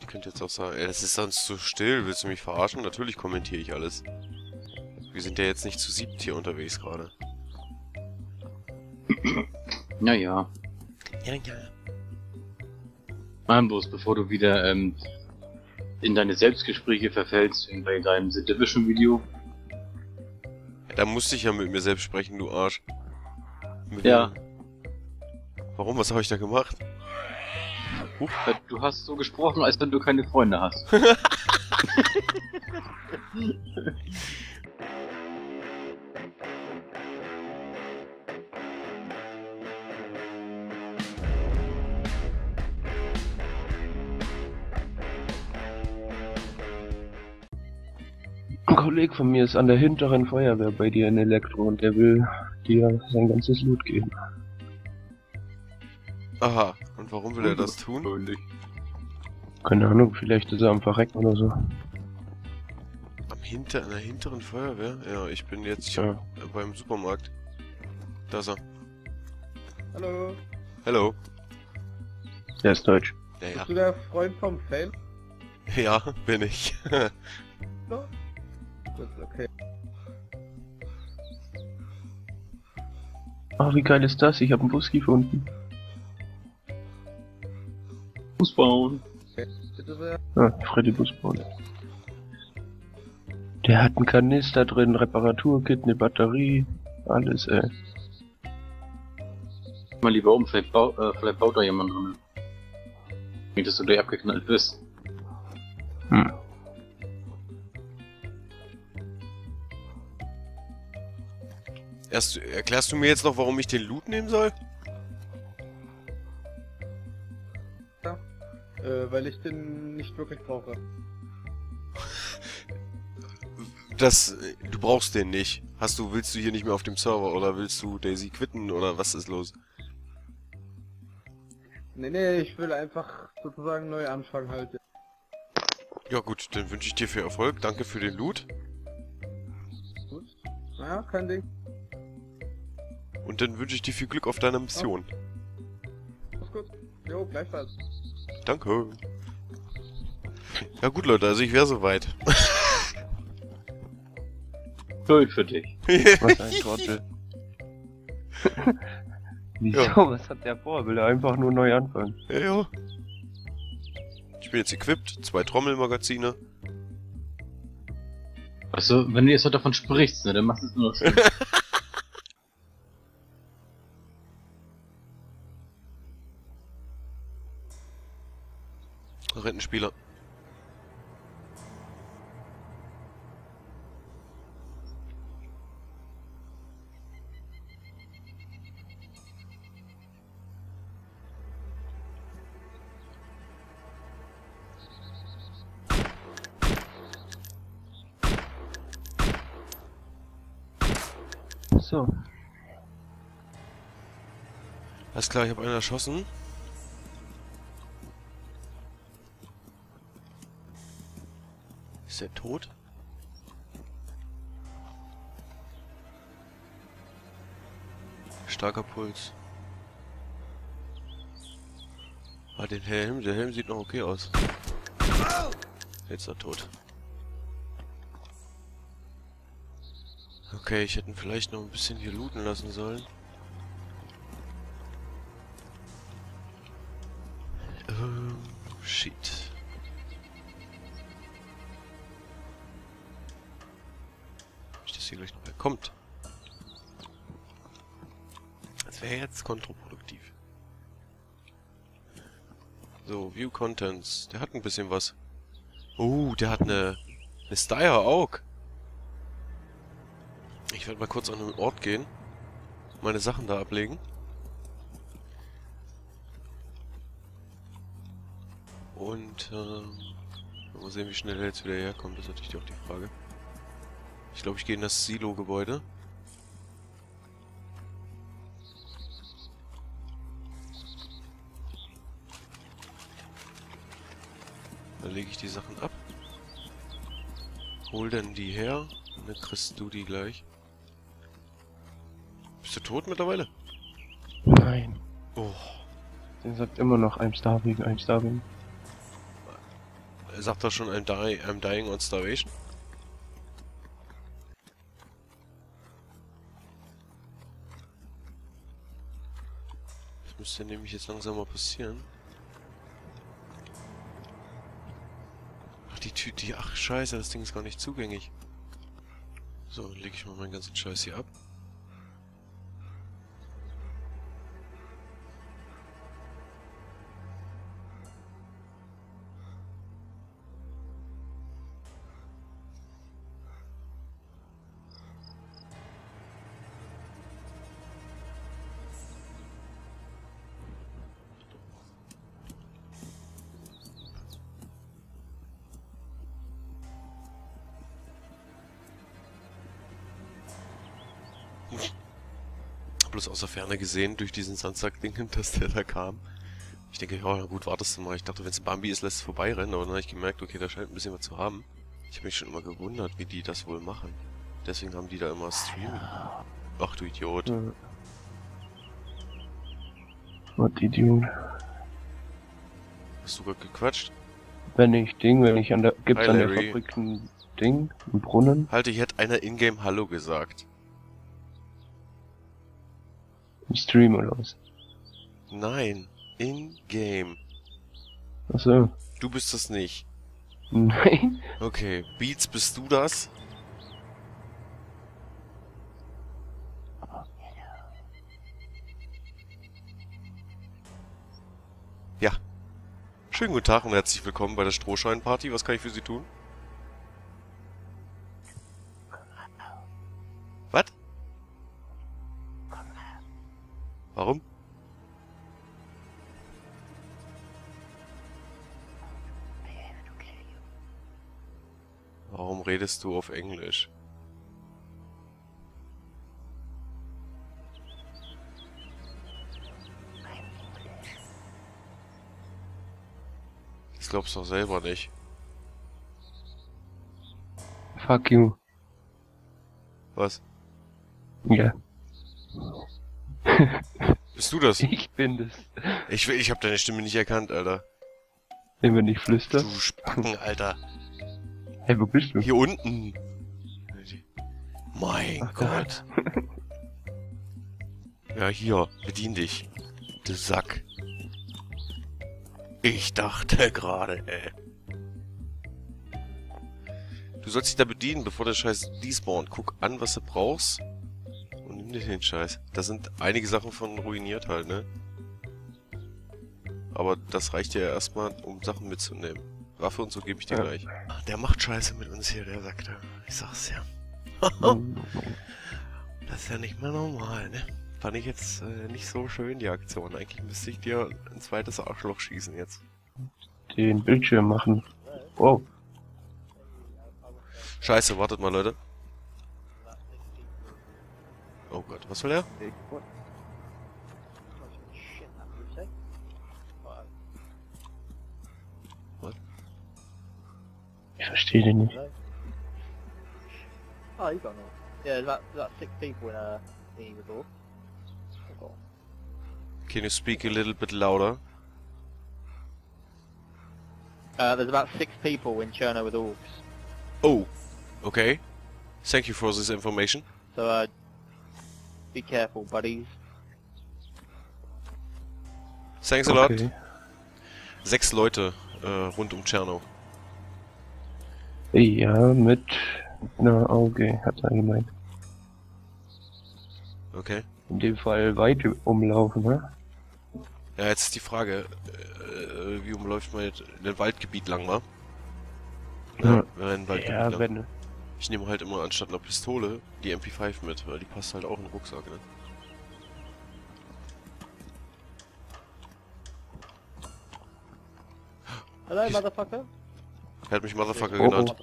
Ich könnte jetzt auch sagen, ey, das ist sonst so still, willst du mich verarschen? Natürlich kommentiere ich alles. Wir sind ja jetzt nicht zu siebt hier unterwegs gerade. Naja. Ja, ja. Mann, bloß bevor du wieder ähm, in deine Selbstgespräche verfällst, wie bei deinem The Division Video. Da musste ich ja mit mir selbst sprechen, du Arsch. Mit Ja. mir. Warum? Was habe ich da gemacht? Huch. Äh, Du hast so gesprochen, als wenn du keine Freunde hast. Ein Kollege von mir ist an der hinteren Feuerwehr bei dir in Elektro und der will dir sein ganzes Loot geben. Aha. Und warum will er das tun? Keine Ahnung, vielleicht ist er am Verrecken oder so. Am Hinter, an der hinteren Feuerwehr? Ja, ich bin jetzt Ja. beim Supermarkt. Da ist er. Hallo, Hello. Der ist deutsch. Ja, ja. bist du der Freund vom Fan? Ja, bin ich. No? Gut, okay. Ach, wie geil ist das? Ich habe einen Bus gefunden. Fuß bauen. Bitte sehr. Ah, Freddy Busbauen. Der hat einen Kanister drin, Reparaturkit, eine Batterie, alles, ey. Mal lieber um, vielleicht, bau, äh, vielleicht baut da jemand drin. Nicht, dass du gleich abgeknallt wirst. Hm. Erst, erklärst du mir jetzt noch, warum ich den Loot nehmen soll? Äh, weil ich den nicht wirklich brauche. Das, äh, du brauchst den nicht. Hast du, willst du hier nicht mehr auf dem Server oder willst du Daisy quitten oder was ist los? Nee, nee, ich will einfach sozusagen neu anfangen halt. Ja gut, dann wünsche ich dir viel Erfolg. Danke für den Loot. Gut. Naja, kein Ding. Und dann wünsche ich dir viel Glück auf deiner Mission. Ist gut. Jo, gleichfalls. Danke. Ja gut, Leute, also ich wäre soweit. Schuld für dich. Was ein Trottel. Wieso? Ja. Was hat der vor? Will er einfach nur neu anfangen? ja, ja. Ich bin jetzt equipped, zwei Trommelmagazine. Also, wenn du jetzt so davon sprichst, ne, dann machst du es nur noch schön. Rentenspieler. So. Alles klar, ich habe einen erschossen. Ist er tot? Starker Puls. Ah, den Helm, der Helm sieht noch okay aus. Jetzt ist er tot. Okay, ich hätte ihn vielleicht noch ein bisschen hier looten lassen sollen. Ähm, shit. Kommt. Das wäre jetzt kontraproduktiv. So, View Contents. Der hat ein bisschen was. Oh, der hat eine, eine Styre Aug. Ich werde mal kurz an den Ort gehen. Meine Sachen da ablegen. Und, ähm, mal sehen, wie schnell er jetzt wieder herkommt. Das ist natürlich auch die Frage. Ich glaube, ich gehe in das Silo-Gebäude. Dann lege ich die Sachen ab. Hol dann die her. Und dann kriegst du die gleich. Bist du tot mittlerweile? Nein. Oh. Der sagt immer noch I'm starving, I'm starving. sagt er schon, I'm, die I'm dying on starvation? Müsste nämlich jetzt langsam mal passieren. Ach, die Tüte, ach scheiße, das Ding ist gar nicht zugänglich. So, lege ich mal meinen ganzen Scheiß hier ab. Bloß aus der Ferne gesehen, durch diesen Sandsack-Ding, dass der da kam. Ich denke, ja, gut, wartest du mal. Ich dachte, wenn es Bambi ist, lässt es vorbeirennen, aber dann habe ich gemerkt, okay, da scheint ein bisschen was zu haben. Ich habe mich schon immer gewundert, wie die das wohl machen. Deswegen haben die da immer Streaming. Ach du Idiot. Ja. What Idiot. Hast du gerade gequatscht? Wenn ich Ding, wenn ich an der, gibt's Hi, an der. Fabrik ein Ding, einen Brunnen, Halte, ich hätte einer Ingame Hallo gesagt. Im Stream oder was? Nein, in-game. Achso. Du bist das nicht. Nein? Okay, Beats, bist du das? Ja. Schönen guten Tag und herzlich willkommen bei der Strohscheinparty. Was kann ich für Sie tun? Redest du auf Englisch? Das glaubst du doch selber nicht. Fuck you. Was? Ja. Bist du das? Ich bin das. Ich, will- ich hab deine Stimme nicht erkannt, Alter. Wir nicht flüstern. Du Spacken, Alter. Hey, wo bist du? Hier unten. Mein Ach Gott. Ja, hier, bedien dich. Du Sack. Ich dachte gerade, ey. Du sollst dich da bedienen, bevor der Scheiß despawnt. Guck an, was du brauchst. Und nimm dir den Scheiß. Da sind einige Sachen von ruiniert halt, ne? Aber das reicht ja erstmal, um Sachen mitzunehmen. Waffe und so gebe ich dir Ja. gleich. Der macht Scheiße mit uns hier, der sagt, ich sag's ja. Das ist ja nicht mehr normal, ne? Fand ich jetzt äh, nicht so schön, die Aktion. Eigentlich müsste ich dir ein zweites Arschloch schießen jetzt. Den Bildschirm machen. Oh, Scheiße, wartet mal, Leute. Oh Gott, was will er? Verstehe den nicht. Oh, you got no. Yeah, there's about, there's about six people in a thingy resort. Forgot. Can you speak a little bit louder? Uh, there's about six people in Cherno with orcs. Oh, okay. Thank you for this information. So, uh, be careful, buddies. Thanks a lot. Okay. Sechs Leute äh, rund um Tschernow. Ja, mit einer Auge, hat er gemeint. Okay. In dem Fall weit umlaufen, ne? Ja, jetzt ist die Frage, äh, wie umläuft man jetzt in den Waldgebiet lang, wa? Ja. wenn ein Waldgebiet Ja, lang. wenn. Ich nehme halt immer anstatt einer Pistole die MP5 mit, weil die passt halt auch in den Rucksack, ne? Hello, motherfucker. Er hat mich Motherfucker Oh, genannt.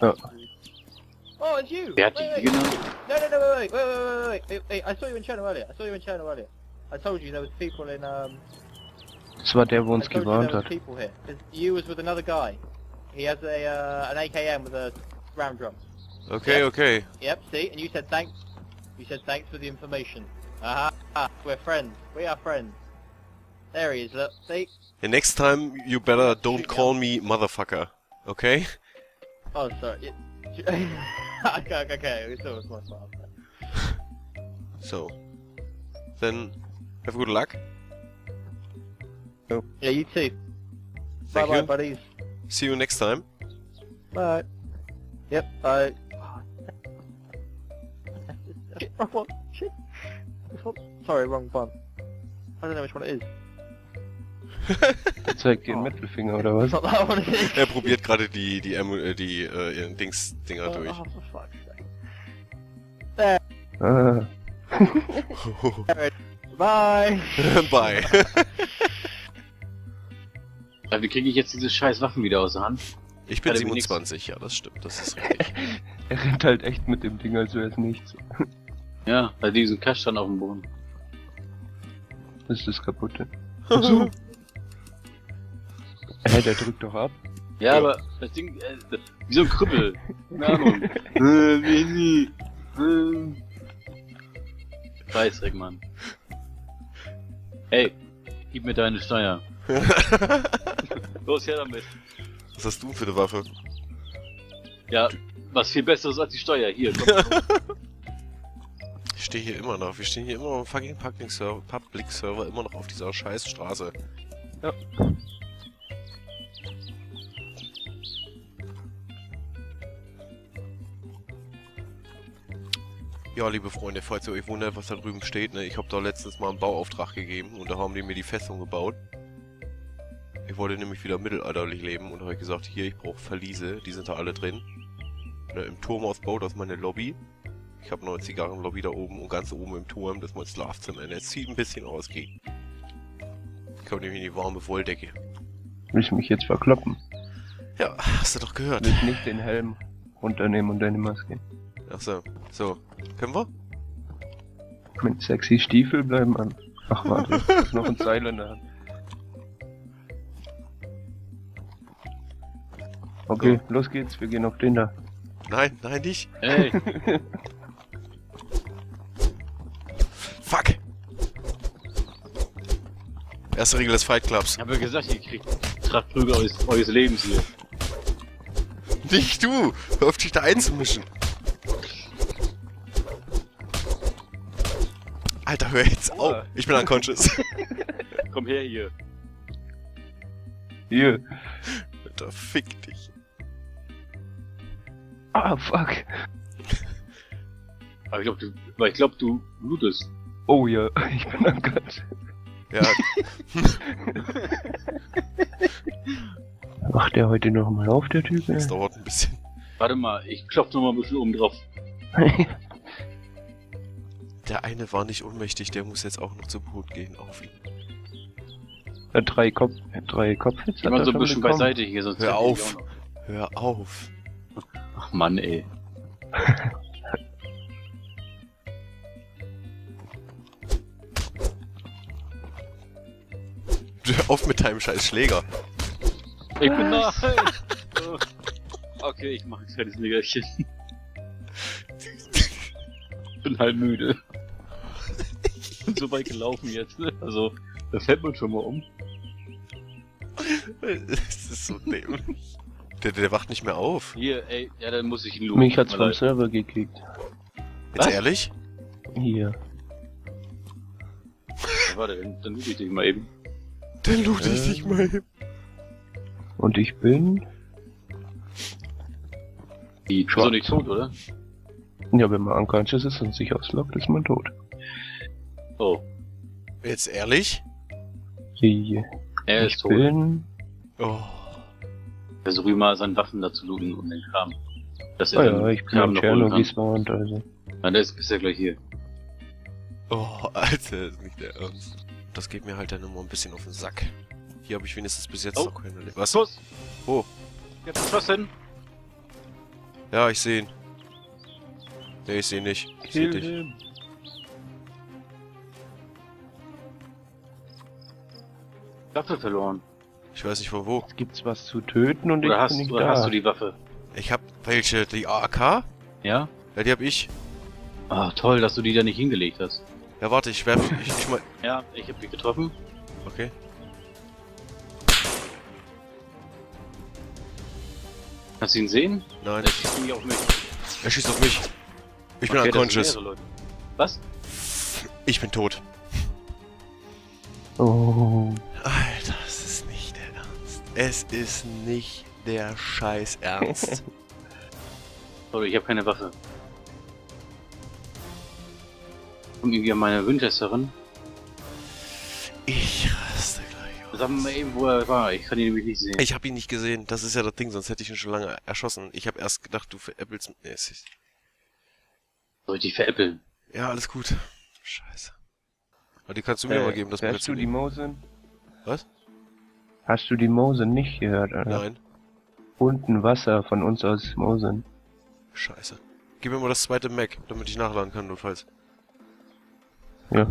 Ja. Oh, it's you. Wer hat wait, dich wait. genannt? No, no, no, wait, wait, wait, wait, wait, wait, wait. I saw you in Cherno earlier. I saw you in Cherno earlier. I told you there was people in um. Das war der, wo uns gewarnt hat. people here. 'Cause You was with another guy. He has a uh, an AKM with a round drum. Okay, Ja. okay. Yep, see, and you said thanks. You said thanks for the information. Aha, ah, we're friends. We are friends. There he is, look. See? And next time you better don't call me motherfucker. Okay? Oh, sorry. Okay, okay, okay. It's my fault. So. Then, have good luck. Yeah, you too. Thank bye you. bye, buddies. See you next time. Bye. Yep, bye. Shit, wrong one. Shit. This one. Sorry, wrong one. I don't know which one it is. Er zeigt dir den Mittelfinger oder was? Er probiert gerade die, die, Emu- äh, die, äh, Dings-Dinger durch. Oh, for fuck's sake. Ah, Bye. Bye. Wie kriege ich jetzt diese scheiß Waffen wieder aus der Hand? Ich bin Hat er mir nix. 27, ja, das stimmt, das ist richtig. er rennt halt echt mit dem Ding, als wäre es nichts. Ja, bei diesem Kasten auf dem Boden. Das ist das Kaputte. So. Hä, der drückt doch ab. Ja, Ja. aber das Ding, äh, wie so ein Krüppel. Keine Ahnung. Äh. Äh. Scheißdreck, Mann. Ey, gib mir deine Steuer. Los, her damit. Was hast du für eine Waffe? Ja, was viel besseres als die Steuer. Hier, komm. Ich stehe hier immer noch. Wir stehen hier immer auf dem fucking Public Server, Public Server immer noch auf dieser scheiß Straße. Ja. Ja, liebe Freunde, falls ihr euch wundert, was da drüben steht, ne, ich habe da letztens mal einen Bauauftrag gegeben und da haben die mir die Festung gebaut. Ich wollte nämlich wieder mittelalterlich leben und habe gesagt, hier, ich brauche Verliese, die sind da alle drin. Ne, Im Turmausbau, das ist meine Lobby. Ich habe noch eine Zigarrenlobby da oben und ganz oben im Turm, das ist mein Schlafzimmer. Und es sieht ein bisschen aus, geht. Kommt nämlich in die warme Wolldecke. Willst du mich jetzt verkloppen? Ja, hast du doch gehört. Willst nicht den Helm runternehmen und deine Maske. Ach so. So, können wir? Mit sexy Stiefel bleiben an. Ach warte, ich hab noch ein Seil in der Hand. Okay, los geht's, wir gehen auf den da. Nein, nein, nicht. Ey, Fuck! Erste Regel des Fight Clubs. ich habe ja gesagt, ihr kriegt Trachtprügel eures, eures Lebens hier. Nicht du! Hör auf dich da einzumischen! Alter, hör jetzt auf! Oha. Ich bin unconscious. Komm her hier. Hier. Alter, fick dich. Ah, fuck. Aber ich glaube, du, aber ich glaub, du blutest. Oh ja, ich bin Gott. Ja, Wacht der heute noch mal auf, der Typ? das dauert ein bisschen. Warte mal, ich klopf noch mal ein bisschen oben drauf. Der eine war nicht ohnmächtig, der muss jetzt auch noch zu Boot gehen auf ihn. Ja, drei Kopf, drei Kopfhits mal so ein bisschen beiseite hier, sonst Hör ich auf. Hör auf! Ach Mann, ey. Hör auf mit deinem scheiß Schläger. Ich bin da. okay, ich mach ein kleines Nickerchen. bin halt müde. Bin so weit gelaufen jetzt, ne? Also, da fällt man schon mal um. Das ist so dämlich. Der, der wacht nicht mehr auf. Hier, ey, ja, dann muss ich ihn loben. Mich hat's vom. Server gekickt. Jetzt Was? ehrlich? Hier. Ja, warte, dann, dann lobe ich dich mal eben. Dann loot ich dich mal. Und ich bin... Die ist doch nicht tot, oder? Ja, wenn man unconscious ist und sich ausloggt, ist man tot. Oh, Jetzt ehrlich? Hier. er ist tot. bin... Oh. Versuche mal seine Waffen dazu looten und den Kram. Dass er ja, den ich bin Kram am noch gespawnt, also. Nein, der ist bisher gleich hier. Oh, Alter, ist nicht der Ernst. Das geht mir halt dann immer ein bisschen auf den Sack. Hier habe ich wenigstens bis jetzt Oh. noch keine... Le Was? Schuss! Oh. Jetzt geschossen! Ja, ich sehe ihn. Nee, ich sehe nicht. Ich sehe dich. Waffe verloren. Ich weiß nicht von wo. Gibt's was zu töten und Oder, ich hast, bin nicht oder da. hast du die Waffe? Ich hab welche? Die AK? Ja? Ja, die hab ich. Ah, toll, dass du die da nicht hingelegt hast. Ja, warte, ich werf... Ich, ich mal... Ja, ich hab dich getroffen. Okay. Kannst du ihn sehen? Nein, Er schießt nämlich auf mich. er schießt auf mich. Ich bin Okay, unconscious. mehrere Leute. Was? Ich bin tot. Es ist nicht der Scheiß Ernst. Sorry, ich habe keine Waffe. Kommt irgendwie an meine Winchesterin. ich raste gleich aus. Sag mal eben, wo er war. Ich kann ihn nämlich nicht sehen. Ich habe ihn nicht gesehen. Das ist ja das Ding, sonst hätte ich ihn schon lange erschossen. Ich habe erst gedacht, du veräppelst... Nee, es ist... Soll ich dich veräppeln? Ja, alles gut. Scheiße. Aber die kannst du mir mal geben, das Äh, Hast du die. Mosen? Was? Hast du die Mosen nicht gehört, Alter? Nein. Unten Wasser von uns aus Mosen. Scheiße. Gib mir mal das zweite Mac, damit ich nachladen kann, notfalls. Ja.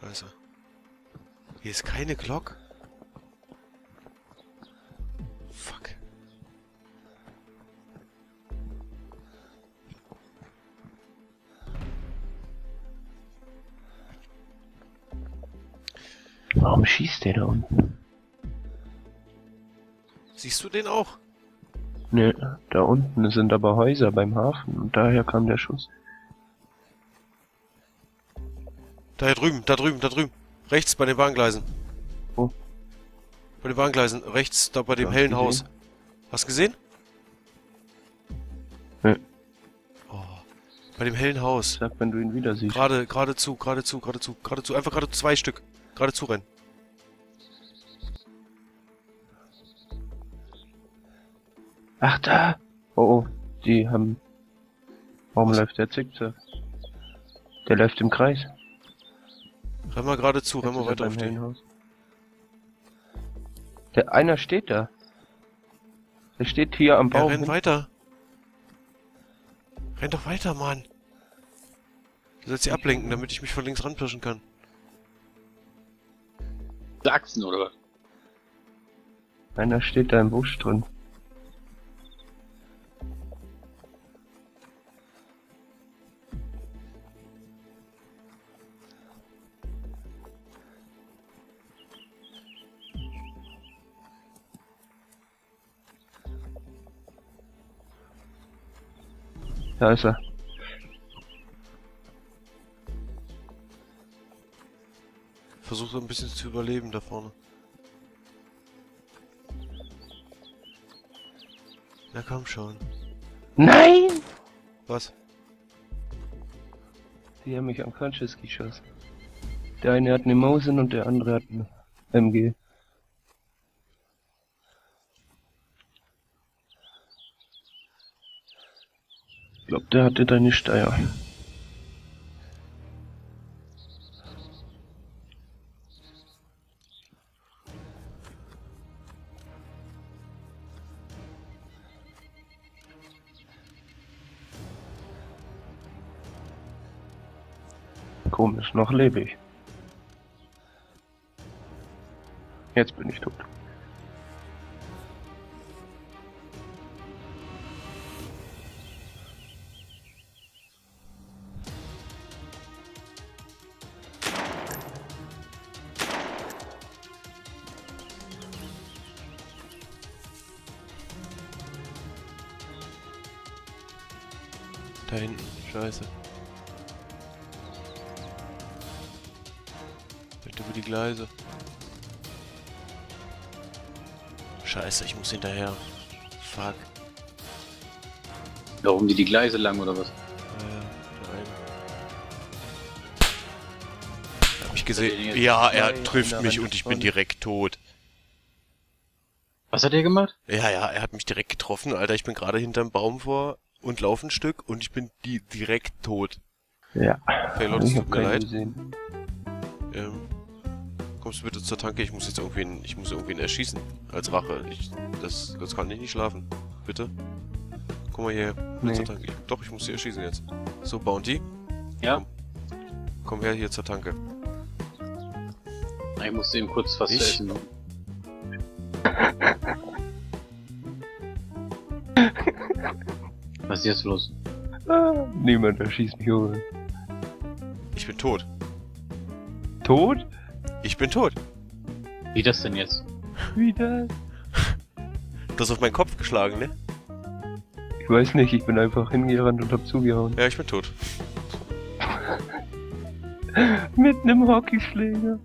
Scheiße. Hier ist keine Glock? Fuck. Warum schießt der da unten? Siehst du den auch? Ne, da unten sind aber Häuser beim Hafen und daher kam der Schuss. Da drüben, da drüben, da drüben. Rechts bei den Bahngleisen. Wo? Bei den Bahngleisen, rechts, da bei dem Ja, hellen gesehen. Haus. Hast du gesehen? Ne. Oh. Bei dem hellen Haus. Sag, wenn du ihn wieder siehst. Gerade, gerade zu, gerade zu, gerade zu, gerade zu. Einfach gerade zwei Stück. Gerade zu rennen. Ach, da! Oh, oh, die haben... Warum Was? läuft der zickzack? Der läuft im Kreis. Renn mal gerade zu, renn mal er weiter auf die. hellen Haus. Der, einer steht da. Der steht hier am Ja, Baum. renn hin- weiter. Renn doch weiter, Mann. Du sollst sie ablenken, damit ich mich von links ranpirschen kann. Sachsen oder was? Einer steht da im Busch drin. Da ist er. Versuch so ein bisschen zu überleben da vorne. Na komm schon. Nein! Was? Die haben mich am Conscious geschossen. Der eine hat eine Mosin und der andere hat eine MG. Ich glaub, der hatte deine Steier. Komisch, noch lebe ich. Jetzt bin ich tot. Da hinten. Scheiße. Fällt über die Gleise. Scheiße, ich muss hinterher. Fuck. Laufen die die Gleise lang oder was? Äh, gesehen. Ja, er trifft mich und ich bin direkt tot. Was hat der gemacht? Ja, ja, er hat mich direkt getroffen, Alter. Ich bin gerade hinterm Baum vor und lauf ein Stück und ich bin die direkt tot. Ja. Paylord, es ich tut hab mir leid. gesehen. Ähm, kommst du bitte zur Tanke? Ich muss jetzt irgendwen, ich muss irgendwen erschießen. Als Rache. Ich, das, das kann ich nicht schlafen. Bitte? Komm mal hierher. Nee. Zur Tanke. Ich, doch, ich muss sie erschießen jetzt. So, Bounty. Ja? Komm her hier zur Tanke. Ich musste ihm kurz was Ich? essen. Was ist jetzt los? Ah, niemand erschießt mich um. Ich bin tot. Tot? Ich bin tot. Wie das denn jetzt? Wie das? Du hast auf meinen Kopf geschlagen, ne? Ich weiß nicht, ich bin einfach hingerannt und hab zugehauen. Ja, ich bin tot. Mit nem Hockeyschläger.